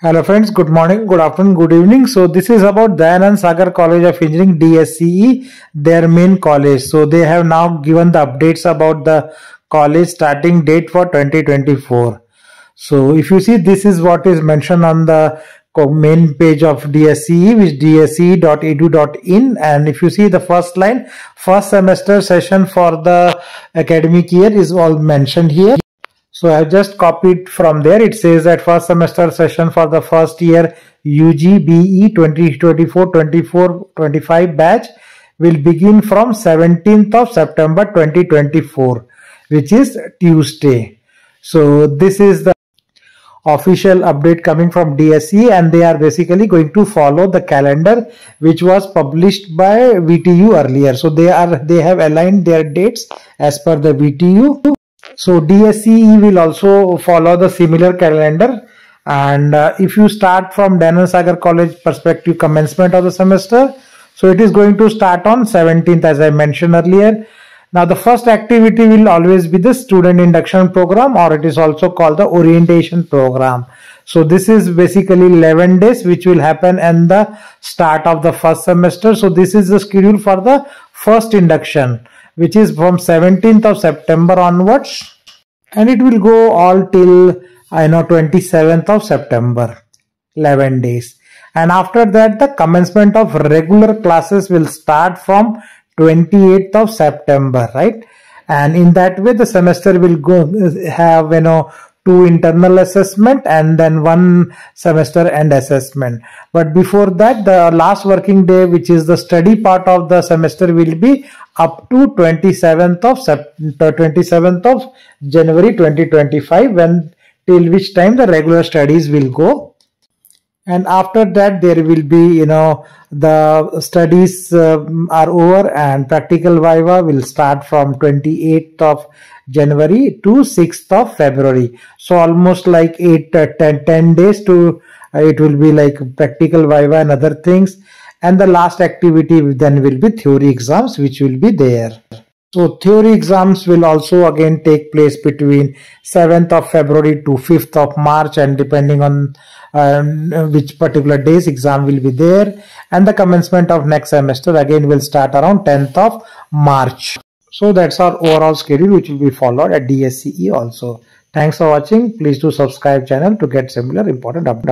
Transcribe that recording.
Hello friends, good morning, good afternoon, good evening. So this is about Dayanand Sagar College of Engineering DSCE, their main college. So they have now given the updates about the college starting date for 2024. So if you see this is what is mentioned on the main page of DSCE which dsce.edu.in and if you see the first line first semester session for the academic year is all mentioned here so I just copied from there. It says that first semester session for the first year UG BE 2024-24-25 batch will begin from 17th of September 2024, which is Tuesday. So this is the official update coming from DSE and they are basically going to follow the calendar which was published by VTU earlier. So they are they have aligned their dates as per the VTU so DSCE will also follow the similar calendar and uh, if you start from Dayanand Sagar College perspective commencement of the semester, so it is going to start on 17th as I mentioned earlier. Now the first activity will always be the student induction program or it is also called the orientation program. So this is basically 11 days which will happen in the start of the first semester. So this is the schedule for the first induction which is from 17th of September onwards. And it will go all till uh, I know 27th of September 11 days. And after that the commencement of regular classes will start from 28th of September right? And in that way the semester will go uh, have you know two internal assessment and then one semester end assessment. But before that the last working day which is the study part of the semester will be up to 27th of 27th uh, of January 2025 when till which time the regular studies will go and after that there will be you know the studies uh, are over and practical viva will start from 28th of January to 6th of February. So almost like 8, uh, 10, 10 days to uh, it will be like practical viva and other things. And the last activity then will be theory exams which will be there. So theory exams will also again take place between 7th of February to 5th of March and depending on um, which particular days exam will be there and the commencement of next semester again will start around 10th of March. So that's our overall schedule which will be followed at DSCE also. Thanks for watching. Please do subscribe channel to get similar important updates.